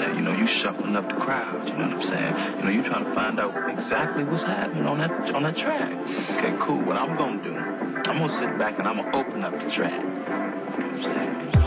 You know, you shuffling up the crowd. You know what I'm saying? You know, you trying to find out exactly what's happening on that on that track. Okay, cool. What I'm gonna do, I'm gonna sit back and I'm gonna open up the track. You know what I'm saying?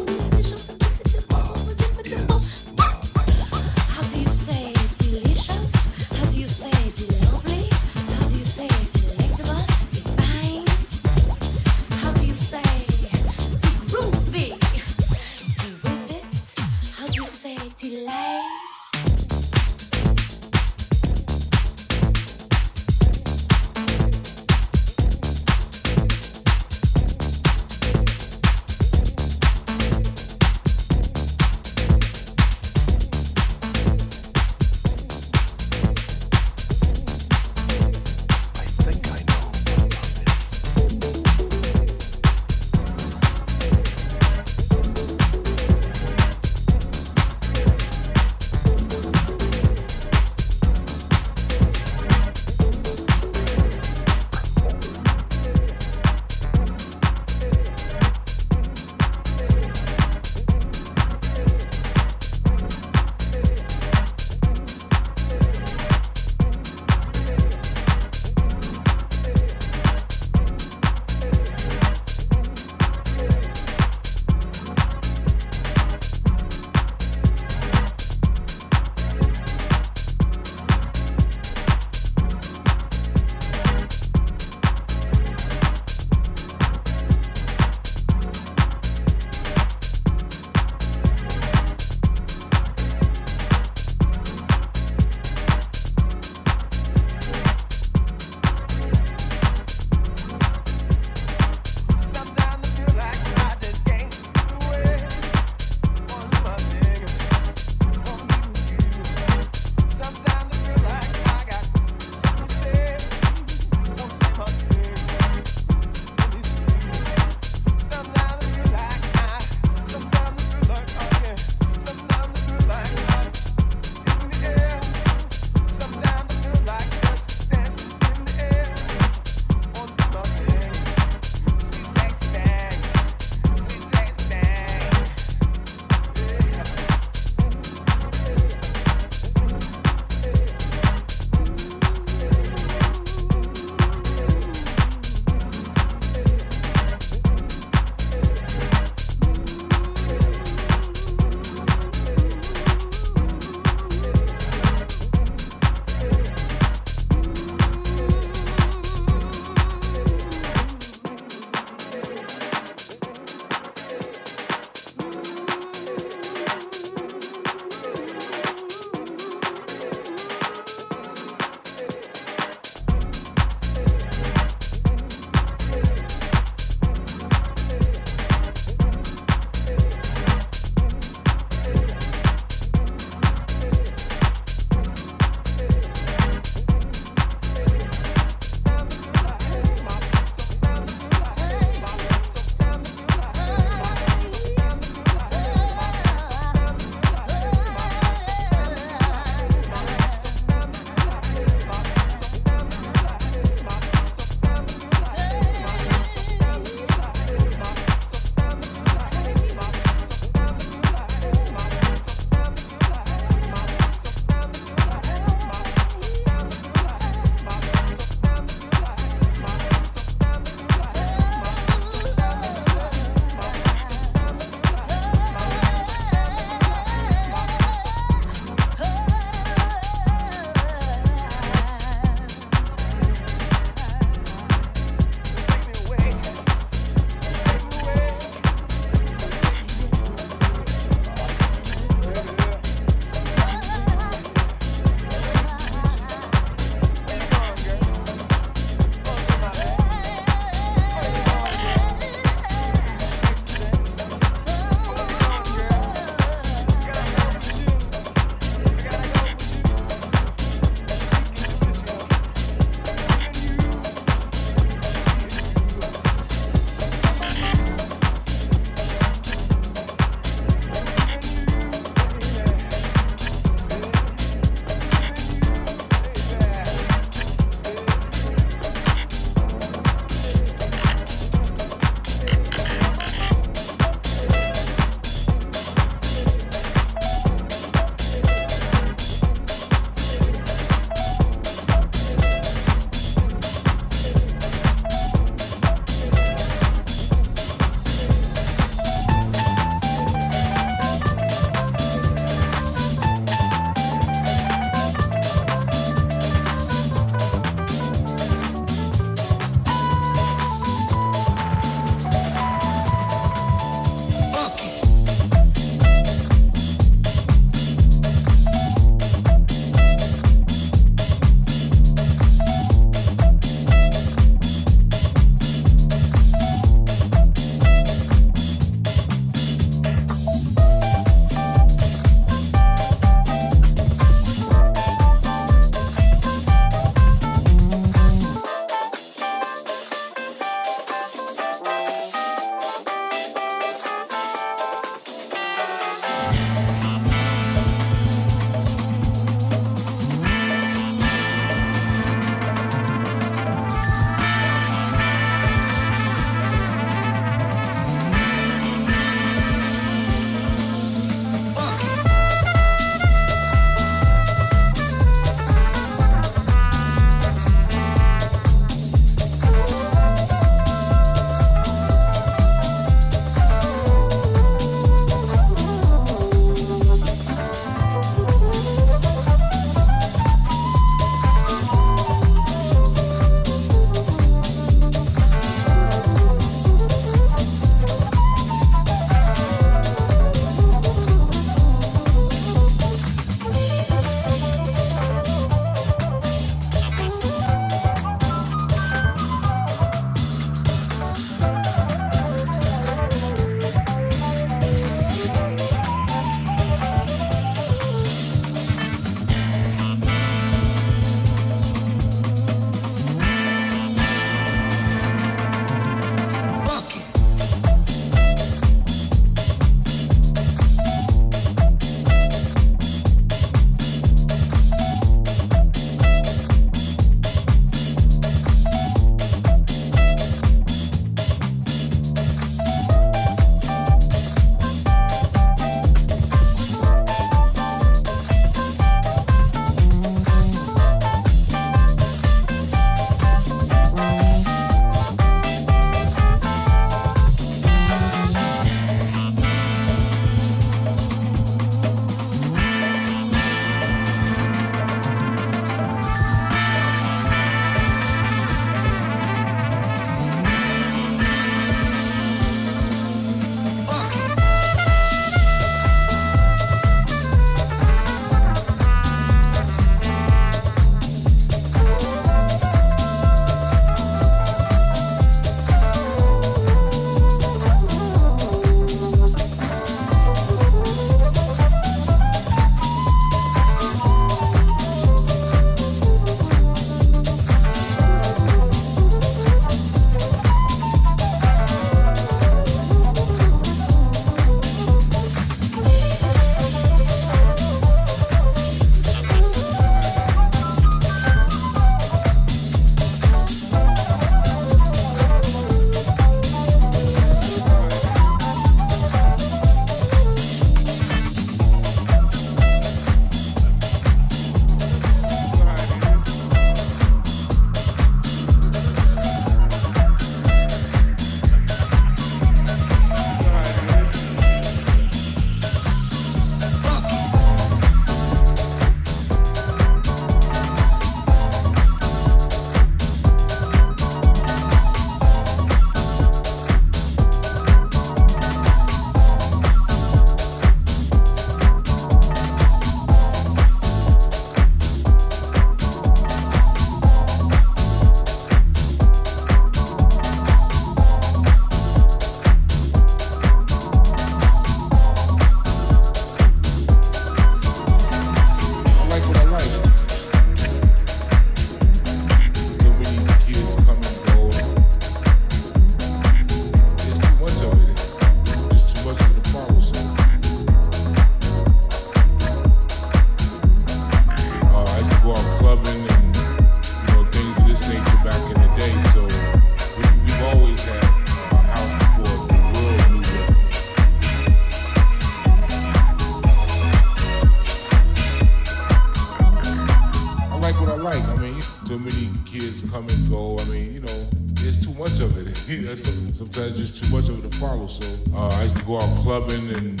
follow. So uh, I used to go out clubbing and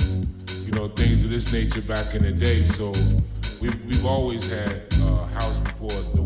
you know things of this nature back in the day. So we've, we've always had a house before the